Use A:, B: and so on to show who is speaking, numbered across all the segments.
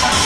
A: Thank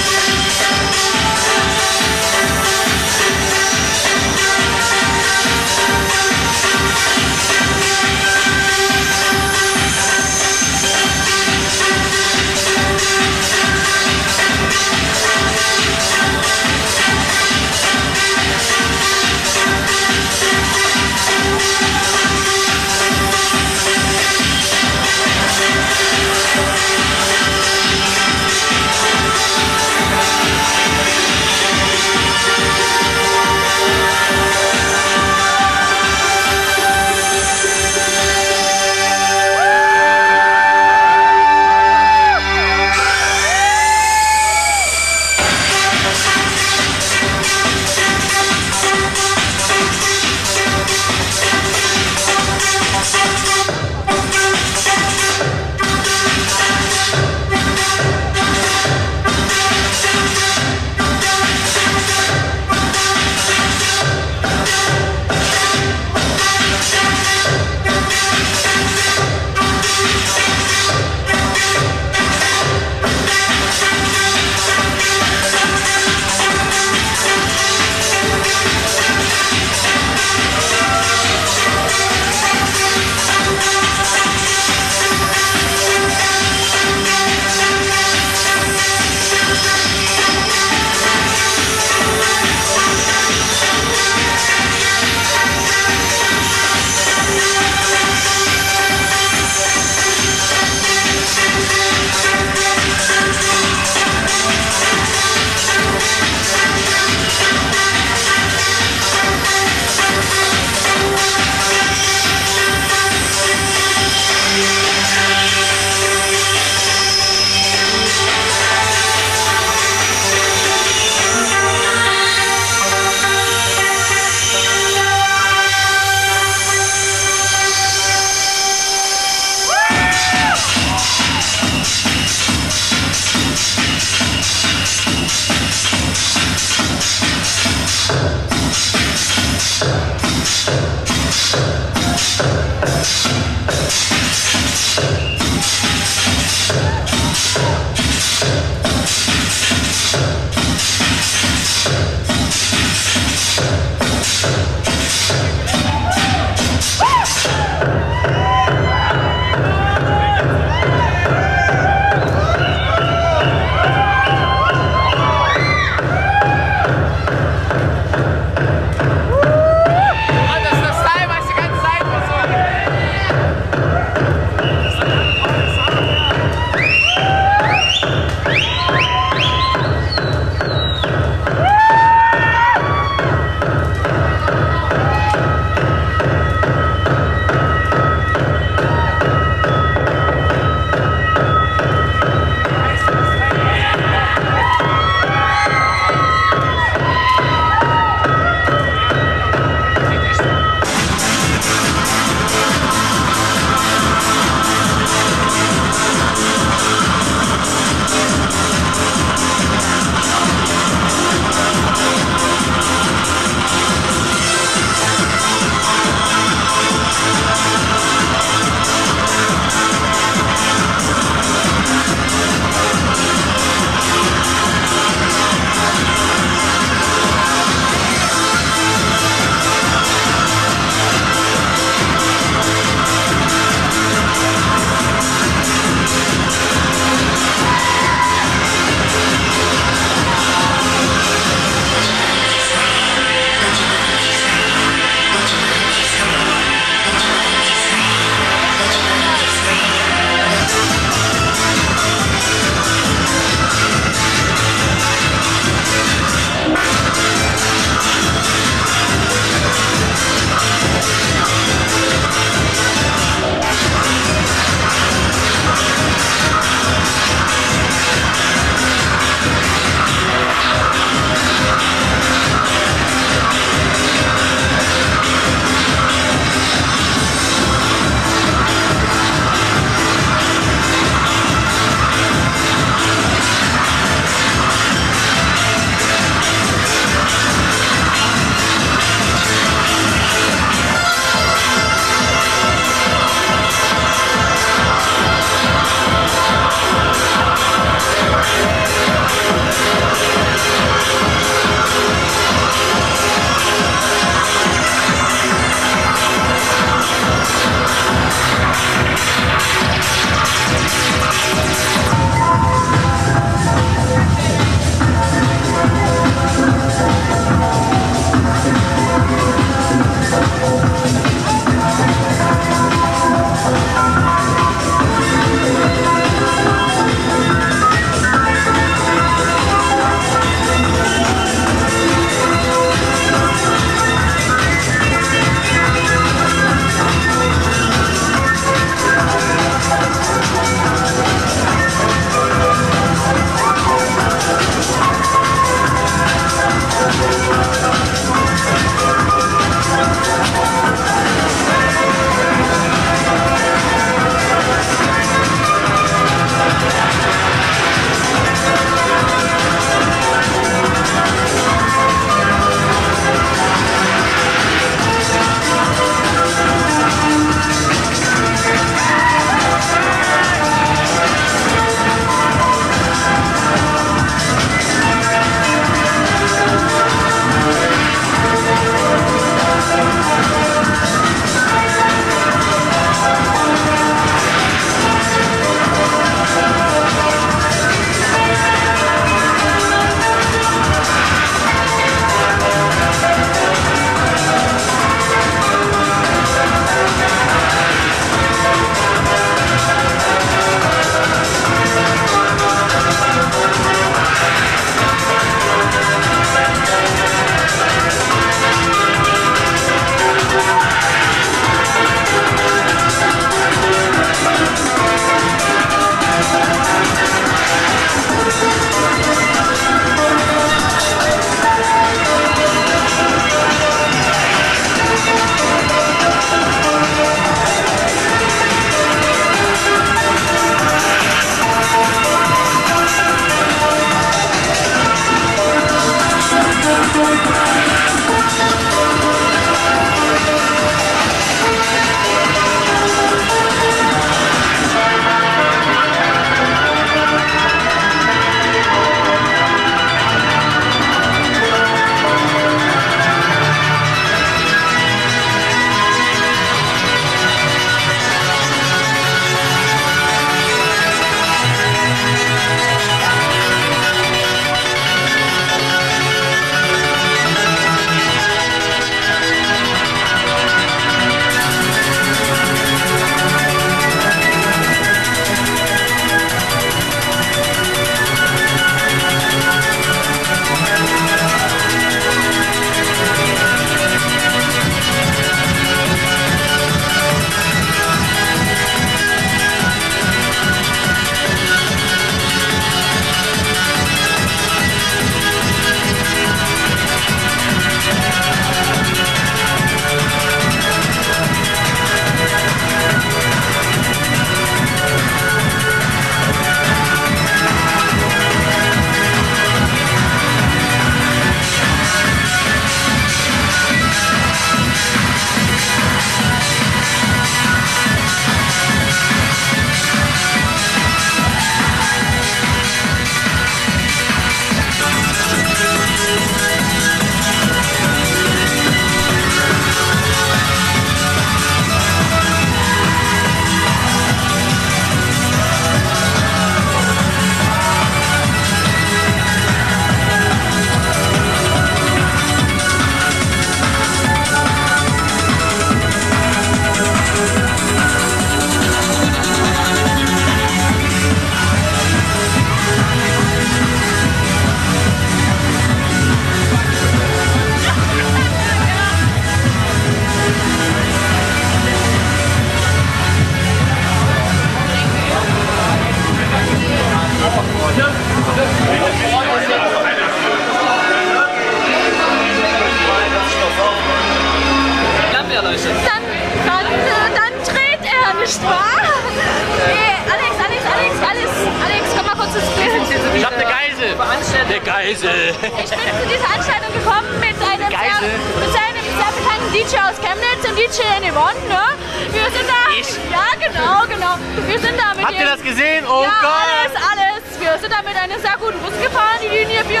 A: Geisel.
B: Ich bin zu dieser Veranstaltung gekommen mit einem sehr,
A: Geisel.
B: mit einem sehr bekannten DJ aus Chemnitz und DJ in Yvonne, ne? Wir sind da.
A: Ich?
B: Ja, genau, genau. Wir sind da mit
A: Habt ihr
B: dem-
A: das gesehen? Oh
B: ja,
A: Gott!
B: alles, alles. Wir sind da mit einem sehr guten Bus gefahren, die Linie 24.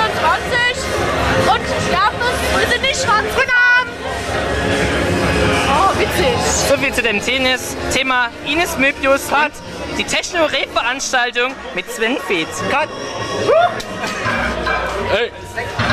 B: Und uns, wir sind nicht schwarz genommen. Oh, witzig.
C: So viel zu dem Tennis. Thema Ines Möbius hat die Techno-Rave-Veranstaltung mit Sven Feetz.
A: Cut! Hey!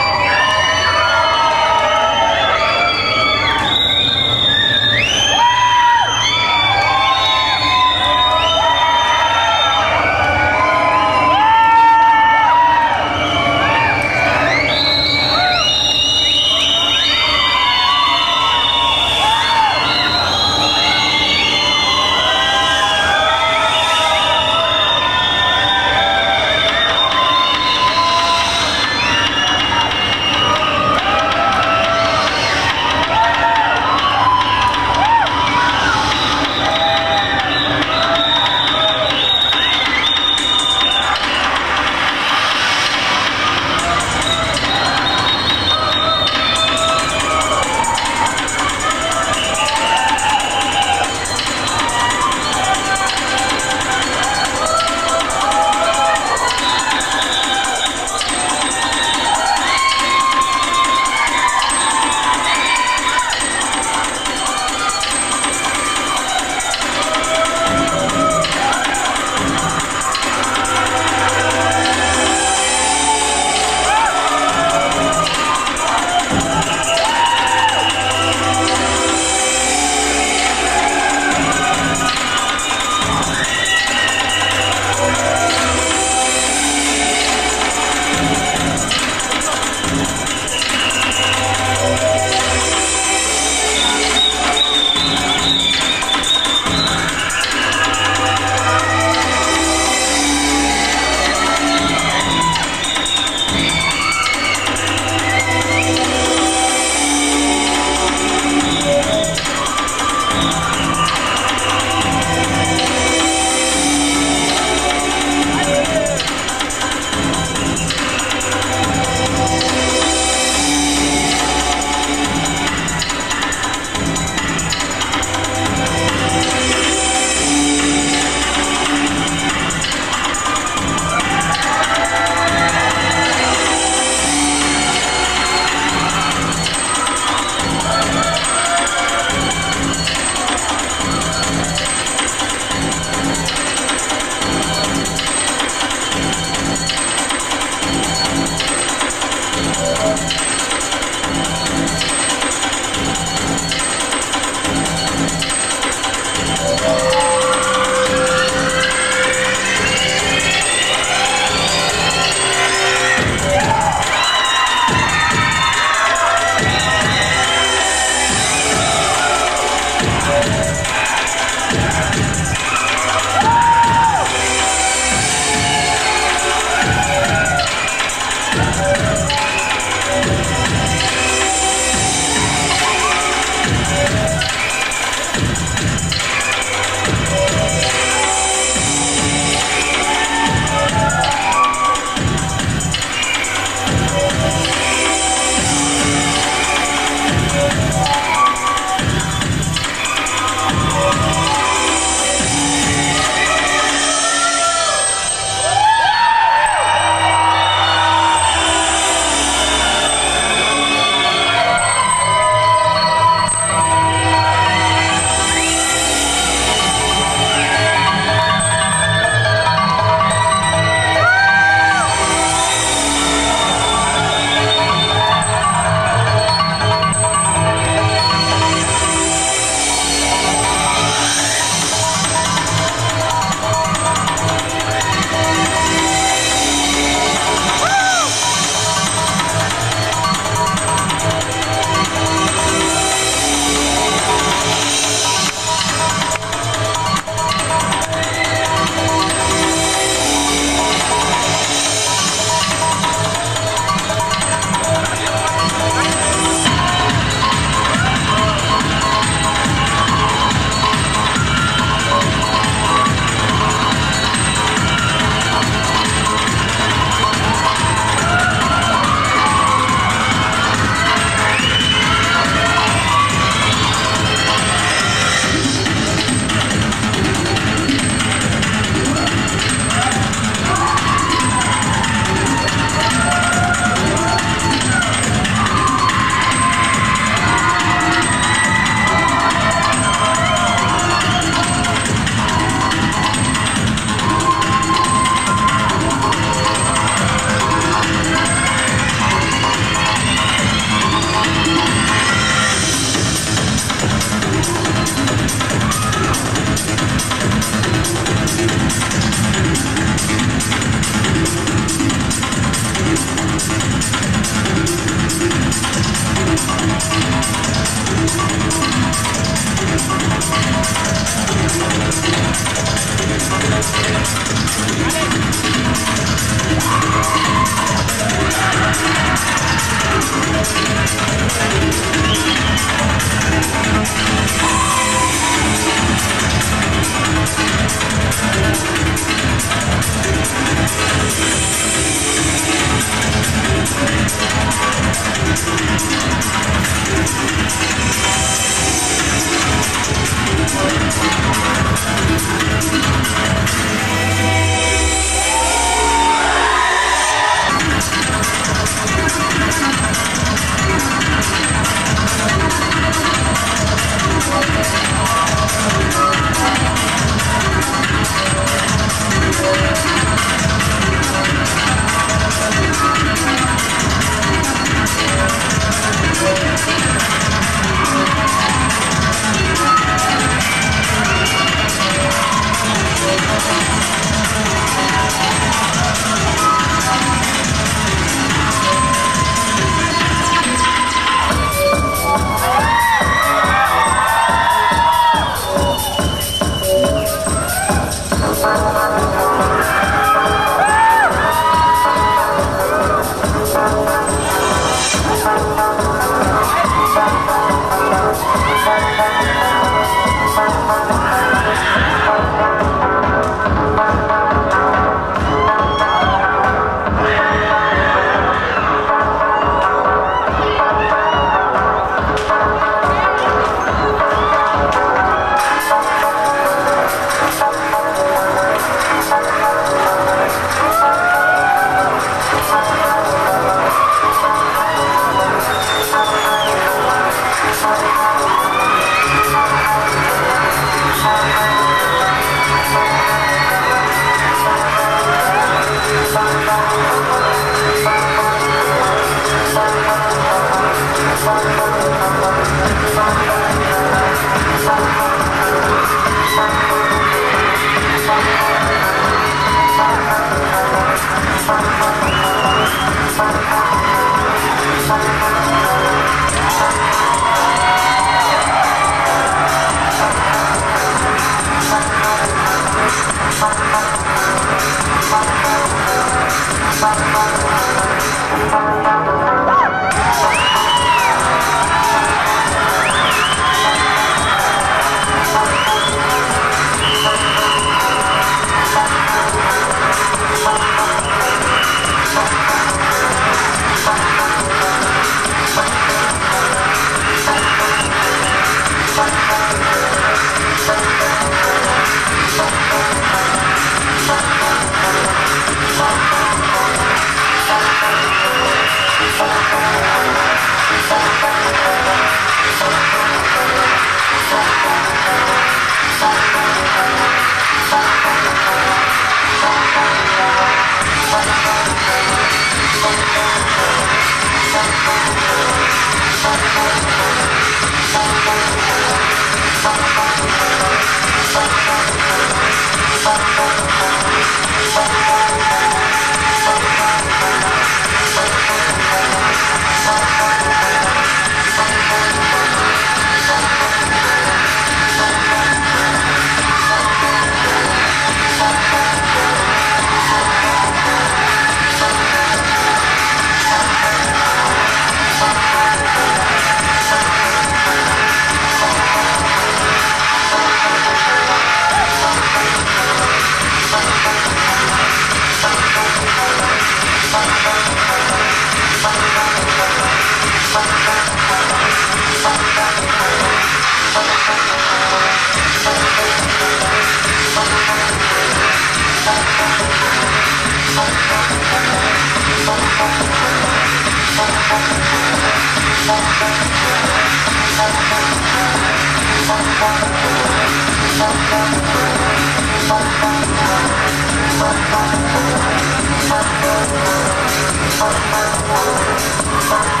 B: Bye.